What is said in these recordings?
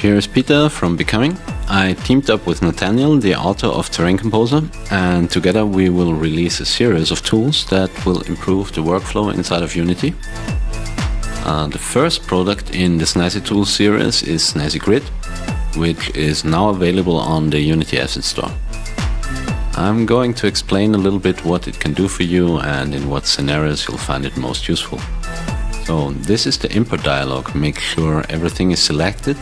Here's Peter from Becoming. I teamed up with Nathaniel, the author of Terrain Composer, and together we will release a series of tools that will improve the workflow inside of Unity. Uh, the first product in the Snazzy Tools series is Snazzy Grid, which is now available on the Unity Asset Store. I'm going to explain a little bit what it can do for you and in what scenarios you'll find it most useful. So this is the import dialog. Make sure everything is selected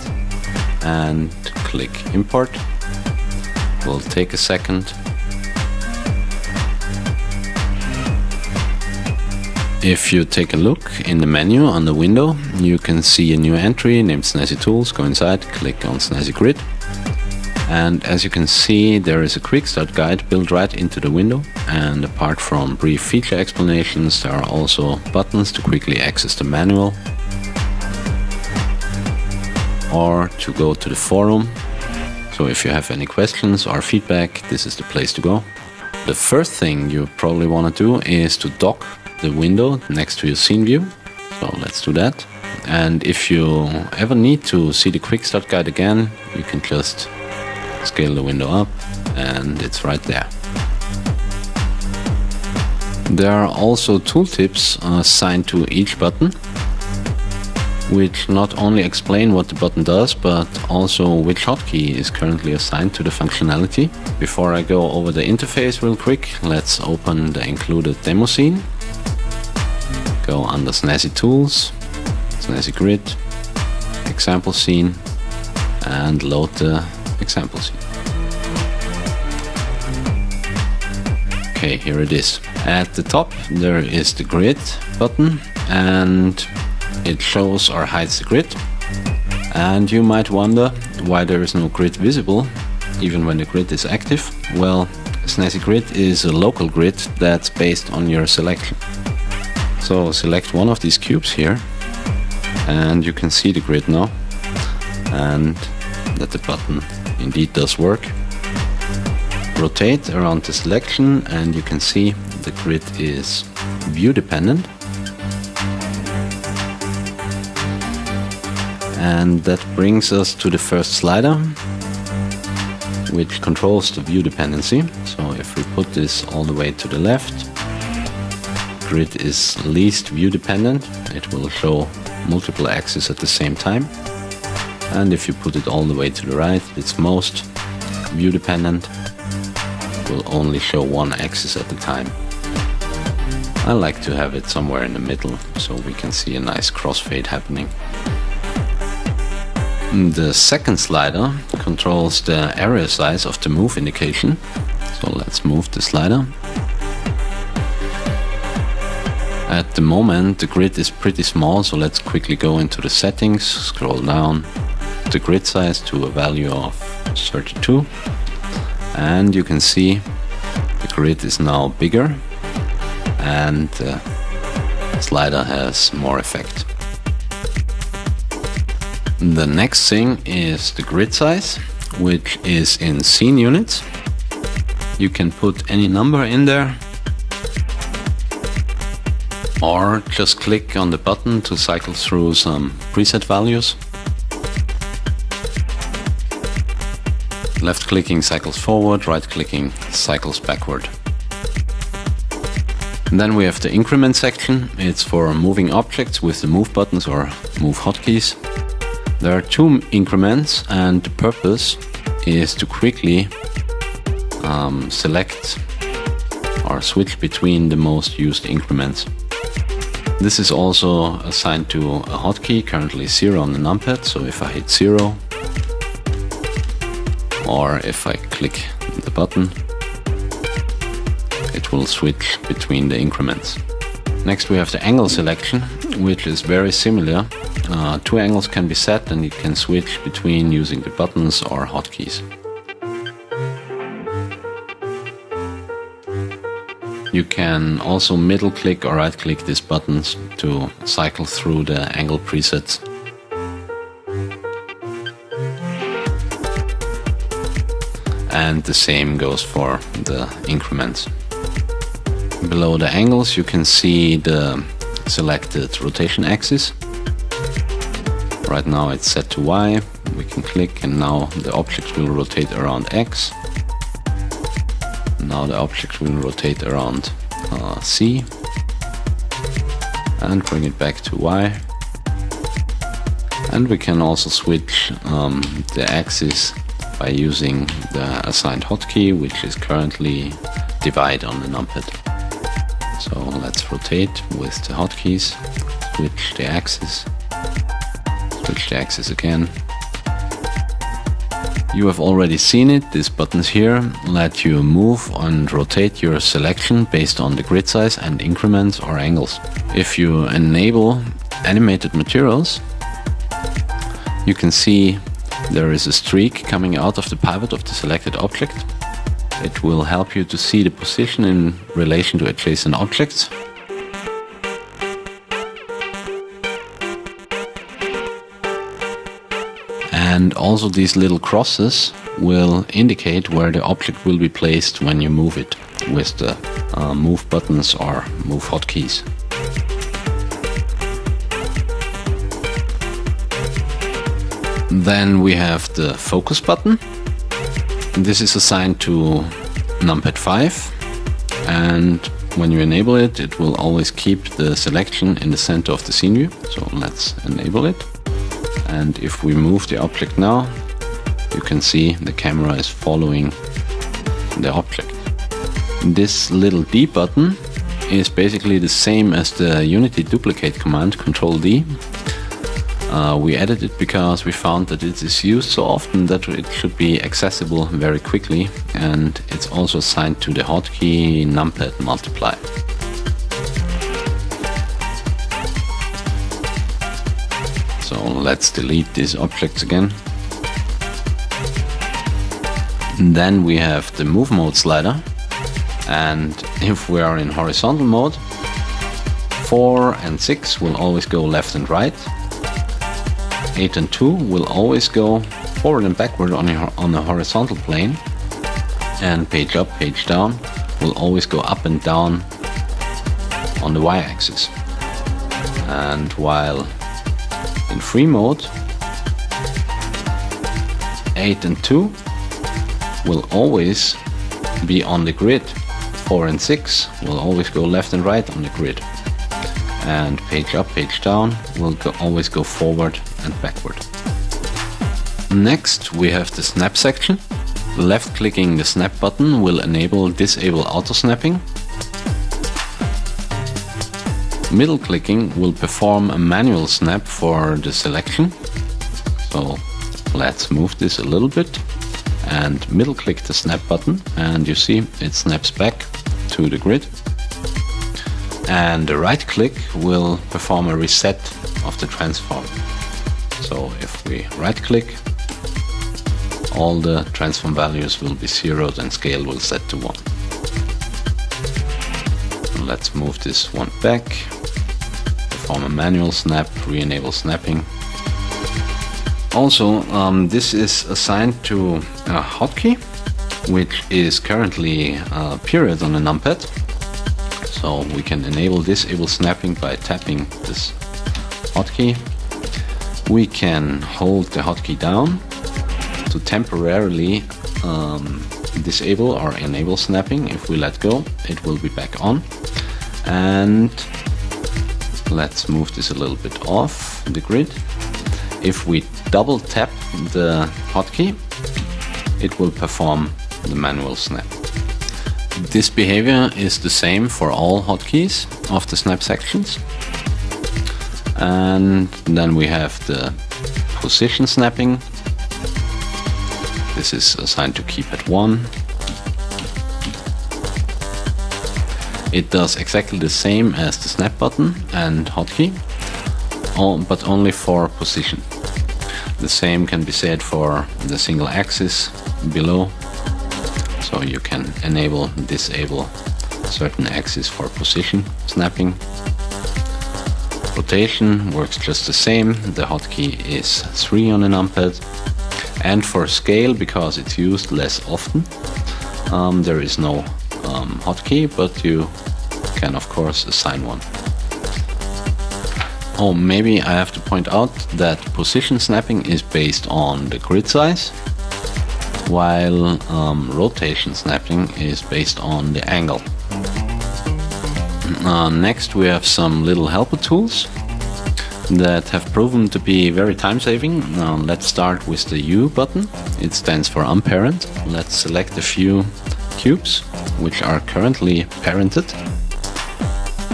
and click import. Will take a second. If you take a look in the menu on the window, you can see a new entry named Snazzy Tools. Go inside, click on Snazzy Grid and as you can see, there is a quick start guide built right into the window. And apart from brief feature explanations, there are also buttons to quickly access the manual or to go to the forum. So if you have any questions or feedback, this is the place to go. The first thing you probably want to do is to dock the window next to your scene view. So let's do that. And if you ever need to see the quick start guide again, you can just scale the window up and it's right there. There are also tooltips uh, assigned to each button which not only explain what the button does but also which hotkey is currently assigned to the functionality. Before I go over the interface real quick, let's open the included demo scene. Go under Snazzy Tools, Snazzy Grid, Example Scene and load the example scene. Okay, here it is. At the top there is the grid button and it shows or hides the grid. And you might wonder why there is no grid visible even when the grid is active. Well, Snazzy Grid is a local grid that's based on your selection. So select one of these cubes here and you can see the grid now and that the button indeed does work. Rotate around the selection and you can see the grid is view dependent. And that brings us to the first slider, which controls the view dependency. So if we put this all the way to the left, grid is least view dependent. It will show multiple axes at the same time and if you put it all the way to the right it's most view dependent will only show one axis at a time I like to have it somewhere in the middle so we can see a nice crossfade happening the second slider controls the area size of the move indication. So let's move the slider. At the moment the grid is pretty small so let's quickly go into the settings, scroll down the grid size to a value of 32 and you can see the grid is now bigger and the slider has more effect. The next thing is the grid size which is in scene units. You can put any number in there or just click on the button to cycle through some preset values. Left clicking cycles forward, right clicking cycles backward. And then we have the increment section. It's for moving objects with the move buttons or move hotkeys. There are two increments and the purpose is to quickly um, select or switch between the most used increments. This is also assigned to a hotkey, currently 0 on the numpad, so if I hit 0, or if I click the button, it will switch between the increments. Next we have the angle selection, which is very similar. Uh, two angles can be set and you can switch between using the buttons or hotkeys. You can also middle click or right click these buttons to cycle through the angle presets and the same goes for the increments. Below the angles you can see the selected rotation axis Right now it's set to Y. We can click and now the object will rotate around X. Now the object will rotate around uh, C and bring it back to Y. And we can also switch um, the axis by using the assigned hotkey, which is currently divide on the numpad. So let's rotate with the hotkeys, switch the axis, the axis again. You have already seen it, these buttons here let you move and rotate your selection based on the grid size and increments or angles. If you enable animated materials, you can see there is a streak coming out of the pivot of the selected object. It will help you to see the position in relation to adjacent objects. And also these little crosses will indicate where the object will be placed when you move it with the uh, move buttons or move hotkeys. Then we have the focus button. This is assigned to numpad 5 and when you enable it, it will always keep the selection in the center of the scene view. So let's enable it. And if we move the object now, you can see the camera is following the object. This little D button is basically the same as the Unity duplicate command, Control D, uh, we added it because we found that it is used so often that it should be accessible very quickly and it's also assigned to the hotkey numpad multiply. So let's delete these objects again. And then we have the move mode slider and if we are in horizontal mode 4 and 6 will always go left and right 8 and 2 will always go forward and backward on, a, on the horizontal plane and page up, page down will always go up and down on the y-axis. And while in free mode 8 and 2 will always be on the grid. 4 and 6 will always go left and right on the grid. And page up, page down will go, always go forward and backward. Next we have the snap section. Left clicking the snap button will enable disable auto snapping. Middle clicking will perform a manual snap for the selection. So let's move this a little bit and middle click the snap button and you see it snaps back to the grid. And the right click will perform a reset of the transform. So if we right click, all the transform values will be zeroed and scale will set to 1. Let's move this one back, perform a manual snap, re-enable snapping. Also, um, this is assigned to a hotkey, which is currently a period on the numpad. So we can enable disable snapping by tapping this hotkey we can hold the hotkey down to temporarily um, disable or enable snapping. If we let go, it will be back on. And let's move this a little bit off the grid. If we double tap the hotkey, it will perform the manual snap. This behavior is the same for all hotkeys of the snap sections and then we have the position snapping this is assigned to keypad 1 it does exactly the same as the snap button and hotkey but only for position. The same can be said for the single axis below. So you can enable disable certain axis for position snapping. Rotation works just the same, the hotkey is 3 on the numpad. And for scale, because it's used less often, um, there is no um, hotkey, but you can of course assign one. Oh, maybe I have to point out that position snapping is based on the grid size, while um, rotation snapping is based on the angle. Uh, next we have some little helper tools that have proven to be very time saving. Now let's start with the U button. It stands for unparent. Let's select a few cubes which are currently parented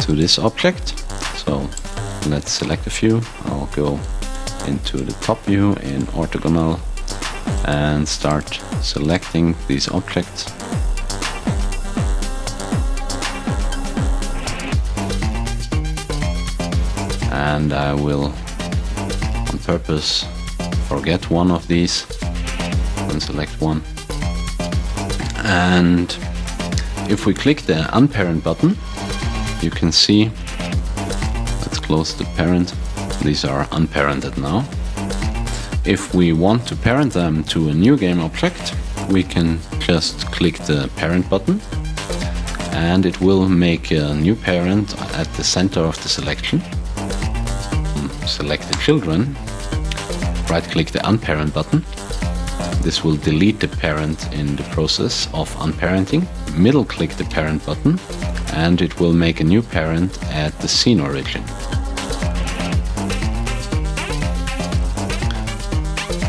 to this object. So let's select a few. I'll go into the top view in orthogonal and start selecting these objects. And I will on purpose forget one of these and select one. And if we click the unparent button, you can see, let's close the parent, these are unparented now. If we want to parent them to a new game object, we can just click the parent button and it will make a new parent at the center of the selection. Hmm, select the children, right click the unparent button this will delete the parent in the process of unparenting. Middle click the parent button and it will make a new parent at the scene origin.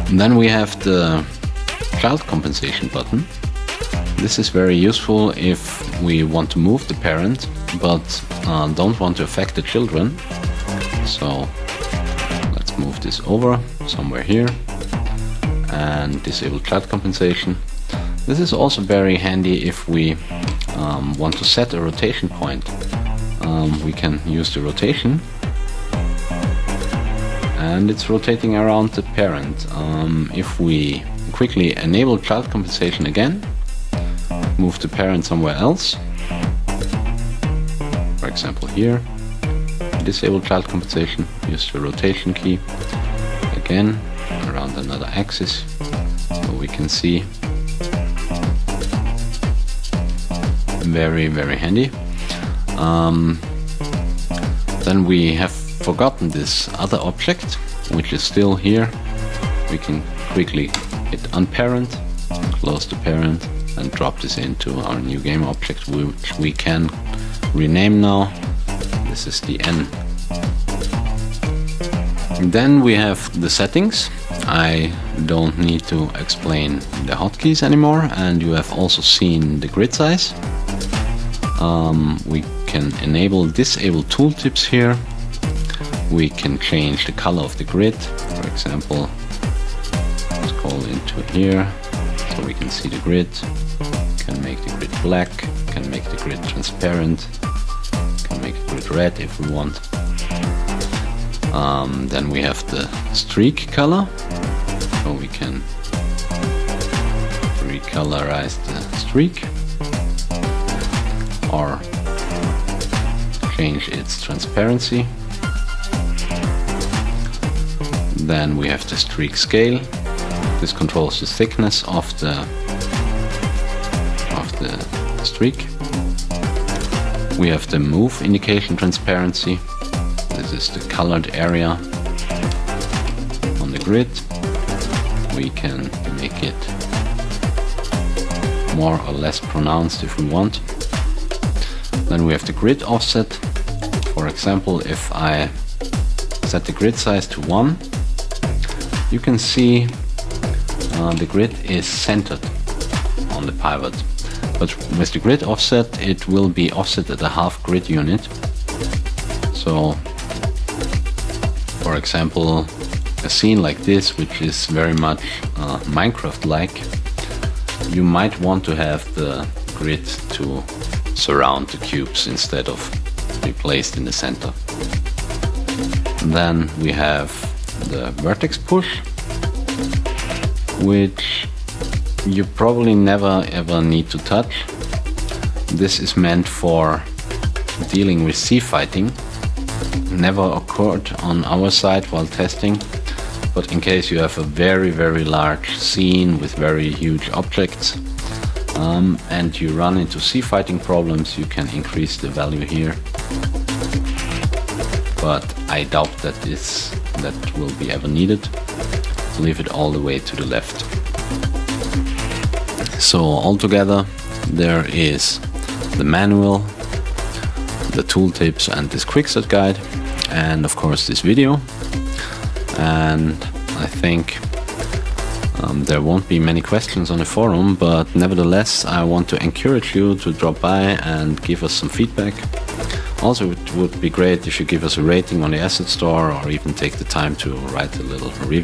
And then we have the child compensation button. This is very useful if we want to move the parent but uh, don't want to affect the children. So let's move this over somewhere here and disable child compensation. This is also very handy if we um, want to set a rotation point. Um, we can use the rotation and it's rotating around the parent. Um, if we quickly enable child compensation again, move the parent somewhere else, for example here, disable child compensation, use the rotation key, again around another axis so we can see very very handy. Um, then we have forgotten this other object which is still here. We can quickly hit unparent close the parent and drop this into our new game object which we can rename now. This is the N. Then we have the settings. I don't need to explain the hotkeys anymore and you have also seen the grid size. Um, we can enable disable tooltips here. We can change the color of the grid. For example, let's call into here so we can see the grid. Can make the grid black, can make the grid transparent, can make the grid red if we want. Um, then we have the streak color, so we can recolorize the streak or change its transparency. Then we have the streak scale. This controls the thickness of the of the streak. We have the move indication transparency this is the colored area on the grid. We can make it more or less pronounced if we want. Then we have the grid offset. For example, if I set the grid size to 1, you can see uh, the grid is centered on the pivot. But with the grid offset, it will be offset at a half grid unit. So for example, a scene like this, which is very much uh, Minecraft-like, you might want to have the grid to surround the cubes instead of be placed in the center. And then we have the vertex push, which you probably never ever need to touch. This is meant for dealing with z-fighting never occurred on our side while testing, but in case you have a very, very large scene with very huge objects um, and you run into z-fighting problems, you can increase the value here. but I doubt that this that will be ever needed. Leave it all the way to the left. So altogether there is the manual, the tooltips and this quickstart guide and of course this video and I think um, there won't be many questions on the forum but nevertheless I want to encourage you to drop by and give us some feedback. Also it would be great if you give us a rating on the asset store or even take the time to write a little review